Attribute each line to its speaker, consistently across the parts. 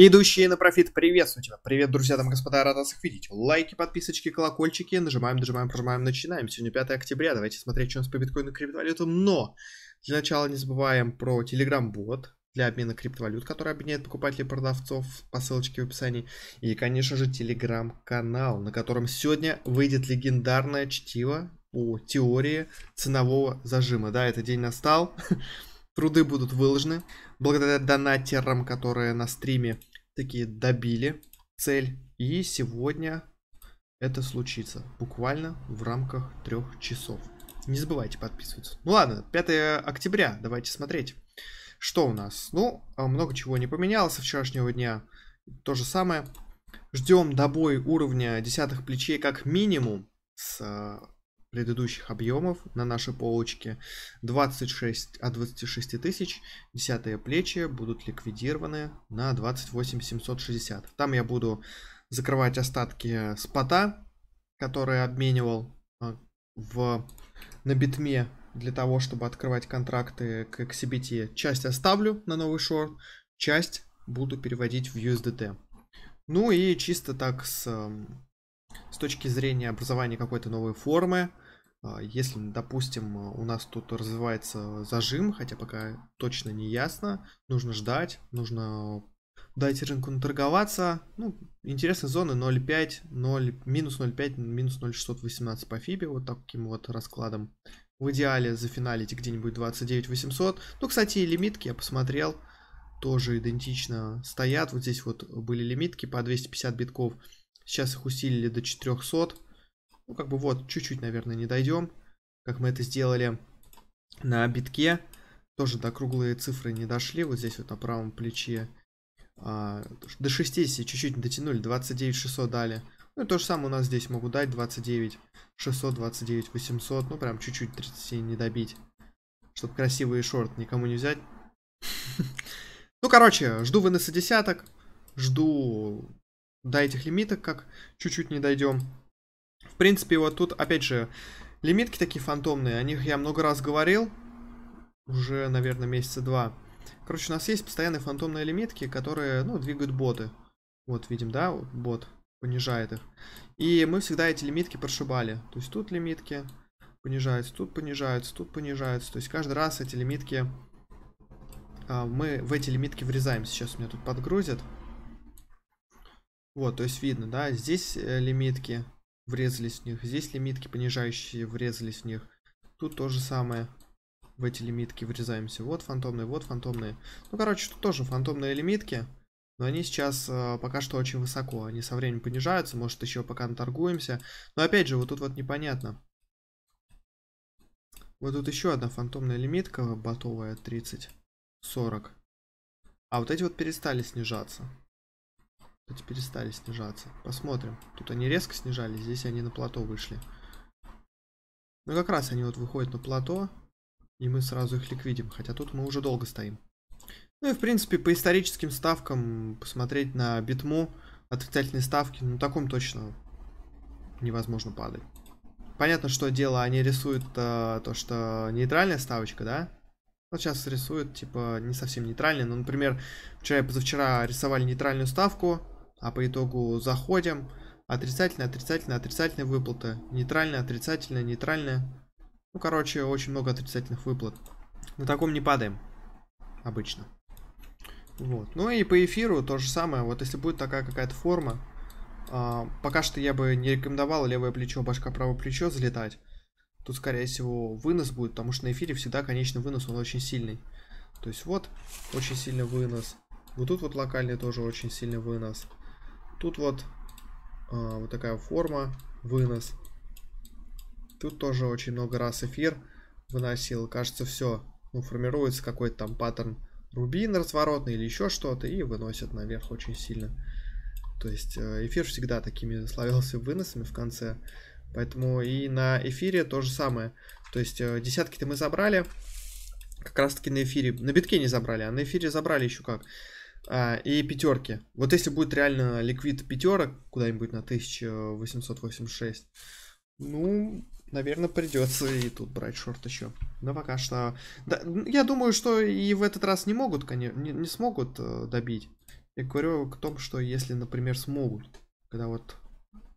Speaker 1: Идущие на профит, приветствую тебя. Привет, друзья, там господа, рад вас видеть. Лайки, подписочки, колокольчики, нажимаем, нажимаем, прожимаем, начинаем. Сегодня 5 октября, давайте смотреть, что у нас по биткоину и криптовалютам. Но для начала не забываем про Telegram-бот для обмена криптовалют, который объединяет покупателей и продавцов по ссылочке в описании. И, конечно же, Telegram-канал, на котором сегодня выйдет легендарное чтиво по теории ценового зажима. Да, этот день настал. Труды будут выложены благодаря донатерам, которые на стриме такие добили цель. И сегодня это случится буквально в рамках трех часов. Не забывайте подписываться. Ну ладно, 5 октября, давайте смотреть. Что у нас? Ну, а много чего не поменялось со вчерашнего дня. То же самое. Ждем добой уровня десятых плечей как минимум с а, предыдущих объемов на нашей полочке 26 от 26 тысяч. Десятые плечи будут ликвидированы на 28 760. Там я буду закрывать остатки спота, которые обменивал а, в, на битме для того, чтобы открывать контракты к XCBT. Часть оставлю на новый шорт, часть буду переводить в USDT. Ну и чисто так с с точки зрения образования какой-то новой формы, а, если, допустим, у нас тут развивается зажим, хотя пока точно не ясно, нужно ждать, нужно дать рынку наторговаться. Ну, интересные зоны 0.5, 0, минус 0.5, минус 0.618 по фибе, вот таким вот раскладом. В идеале зафиналить где-нибудь 29 800. Ну, кстати, лимитки я посмотрел, тоже идентично стоят. Вот здесь вот были лимитки по 250 битков. Сейчас их усилили до 400. Ну, как бы вот, чуть-чуть, наверное, не дойдем. Как мы это сделали на битке. Тоже до круглые цифры не дошли. Вот здесь вот на правом плече. А, до 60 чуть-чуть не дотянули. 29 600 дали. Ну, то же самое у нас здесь могут дать. 29 600, 29 800. Ну, прям чуть-чуть 30 не добить. Чтобы красивый шорт никому не взять. Ну, короче, жду выноса десяток. Жду до этих лимиток, как чуть-чуть не дойдем. В принципе, вот тут, опять же, лимитки такие фантомные. О них я много раз говорил. Уже, наверное, месяца два. Короче, у нас есть постоянные фантомные лимитки, которые, ну, двигают боты. Вот, видим, да, вот бот понижает их. И мы всегда эти лимитки прошибали. То есть тут лимитки понижаются, тут понижаются, тут понижаются. То есть каждый раз эти лимитки... А, мы в эти лимитки врезаем. Сейчас меня тут подгрузят. Вот, то есть видно, да, здесь э, лимитки врезались в них. Здесь лимитки понижающие врезались в них. Тут то же самое. В эти лимитки врезаемся. Вот фантомные, вот фантомные. Ну, короче, тут тоже фантомные лимитки. Но они сейчас э, пока что очень высоко. Они со временем понижаются. Может, еще пока наторгуемся. Но опять же, вот тут вот непонятно. Вот тут еще одна фантомная лимитка ботовая 30, 40. А вот эти вот перестали снижаться. Эти перестали снижаться. Посмотрим. Тут они резко снижались, здесь они на плато вышли. Ну как раз они вот выходят на плато, и мы сразу их ликвидим. Хотя тут мы уже долго стоим. Ну и в принципе по историческим ставкам посмотреть на битму отрицательные ставки, ну таком точно невозможно падать. Понятно, что дело, они рисуют э, то, что нейтральная ставочка, да? Вот сейчас рисуют, типа, не совсем нейтральная. Ну, например, вчера и позавчера рисовали нейтральную ставку, а по итогу заходим. Отрицательная, отрицательная, отрицательная выплата. Нейтральная, отрицательная, нейтральная. Ну, короче, очень много отрицательных выплат. На таком не падаем. Обычно. Вот. Ну и по эфиру то же самое. Вот если будет такая какая-то форма. А, пока что я бы не рекомендовал левое плечо, башка, правое плечо залетать. Тут, скорее всего, вынос будет, потому что на эфире всегда конечный вынос, он очень сильный. То есть вот, очень сильный вынос. Вот тут вот локальный тоже очень сильный вынос. Тут вот а, вот такая форма, вынос. Тут тоже очень много раз эфир выносил. Кажется, все. Ну, формируется какой-то там паттерн рубин разворотный или еще что-то. И выносят наверх очень сильно. То есть э, эфир всегда такими славился выносами в конце. Поэтому и на эфире то же самое. То есть э, десятки-то мы забрали. Как раз таки на эфире. На битке не забрали, а на эфире забрали еще как а, и пятерки. Вот если будет реально ликвид пятерок куда-нибудь на 1886, ну, наверное, придется и тут брать шорт еще. Но пока что... Да, я думаю, что и в этот раз не могут, конечно, не, не смогут э, добить. Я говорю о том, что если, например, смогут, когда вот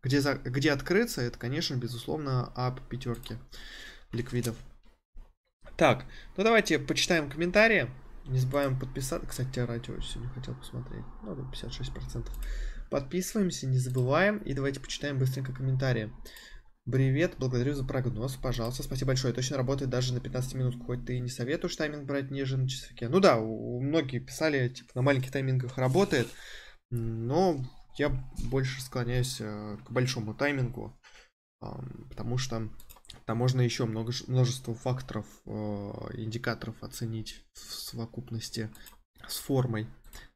Speaker 1: где, за, где открыться, это, конечно, безусловно, ап пятерки ликвидов. Так, ну давайте почитаем комментарии. Не забываем подписаться. Кстати, радио сегодня хотел посмотреть. Ну, 56%. Подписываемся, не забываем. И давайте почитаем быстренько комментарии. Привет, благодарю за прогноз, пожалуйста, спасибо большое. Точно работает даже на 15 минут, хоть ты и не советуешь тайминг брать ниже на часовике. Ну да, многие писали, типа, на маленьких таймингах работает, но я больше склоняюсь э, к большому таймингу, потому что там можно еще много, множество факторов, э, индикаторов оценить в совокупности с формой.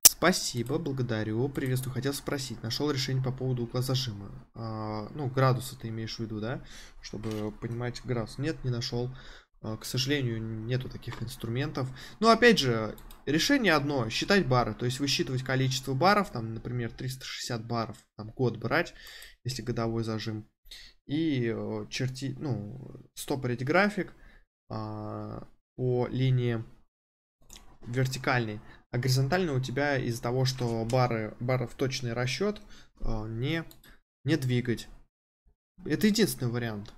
Speaker 1: Спасибо, благодарю, приветствую. Хотел спросить, нашел решение по поводу угла зажима. А, ну, градуса ты имеешь в виду, да? Чтобы понимать градус. Нет, не нашел. А, к сожалению, нету таких инструментов. Но опять же, решение одно, считать бары. То есть высчитывать количество баров, там, например, 360 баров, там, год брать, если годовой зажим. И э, чертить, ну, стопорить график а, по линии вертикальной. А горизонтально у тебя из-за того, что бары, бары в точный расчет э, не, не двигать. Это единственный вариант.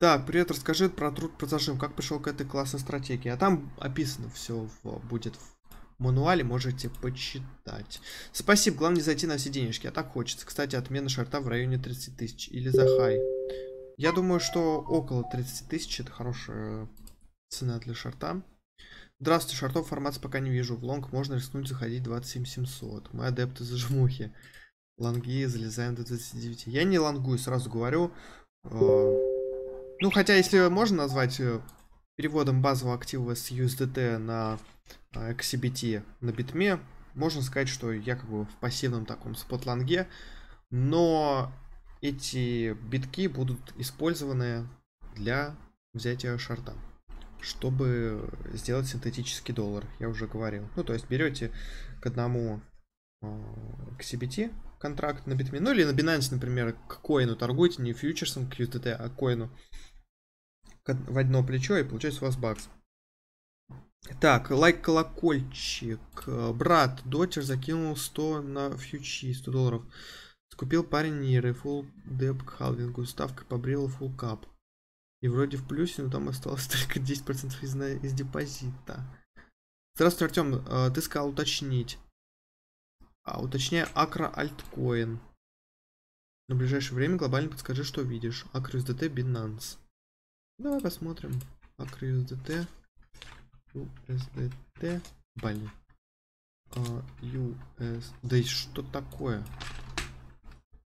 Speaker 1: Так, привет, расскажи про труд про зажим, как пришел к этой классной стратегии. А там описано все в, будет в мануале, можете почитать. Спасибо, главное зайти на все денежки, а так хочется. Кстати, отмена шарта в районе 30 тысяч или за хай. Я думаю, что около 30 тысяч это хорошая цена для шарта. Здравствуйте, шартов формации пока не вижу. В лонг можно рискнуть заходить 27700. Мы адепты зажмухи. Лонги залезаем до 29. Я не лонгую, сразу говорю. Э, ну, хотя, если можно назвать э, переводом базового актива с USDT на э, XCBT на битме, можно сказать, что я как бы в пассивном таком спот-лонге. Но эти битки будут использованы для взятия шарта чтобы сделать синтетический доллар, я уже говорил. Ну, то есть берете к одному э, к CBT контракт на битме, ну или на Binance, например, к коину торгуете, не фьючерсом к USDT, а коину в одно плечо и получается у вас бакс. Так, лайк колокольчик. Брат, дотер закинул 100 на фьючи, 100 долларов. Скупил парень ниры, full деп к халвингу, ставка побрила full кап. И вроде в плюсе, но там осталось только 10% из, из депозита. Здравствуй, Артем. А, ты сказал уточнить. А, уточняю, Акра альткоин. На ближайшее время глобально подскажи, что видишь. Акра USDT Binance. Давай посмотрим. Акра USDT. USDT. Блин. Uh, US. Да и что такое?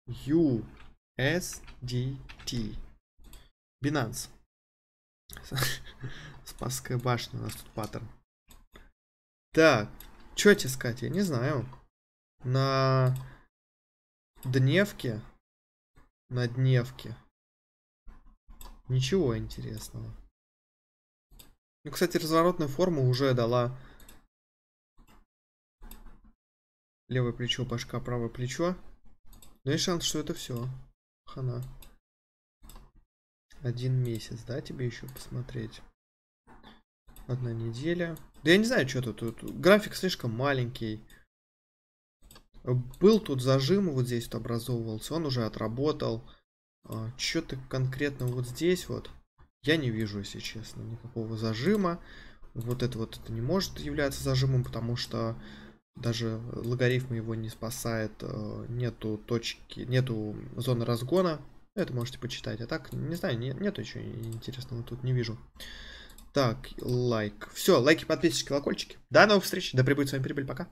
Speaker 1: USDT. Binance. Спасская башня у нас тут паттерн. Так, что тебе сказать, я не знаю. На дневке, на дневке, ничего интересного. Ну, кстати, разворотная форма уже дала левое плечо, башка, правое плечо. Но есть шанс, что это все. Хана. Один месяц, да, тебе еще посмотреть? Одна неделя. Да я не знаю, что тут. тут график слишком маленький. Был тут зажим, вот здесь вот образовывался. Он уже отработал. А, Что-то конкретно вот здесь вот. Я не вижу, если честно, никакого зажима. Вот это вот это не может являться зажимом, потому что даже логарифм его не спасает. А, нету точки, нету зоны разгона это можете почитать. А так, не знаю, нет, нету ничего интересного тут, не вижу. Так, лайк. Все, лайки, подписчики, колокольчики. До новых встреч. Да прибудет с вами прибыль. Пока.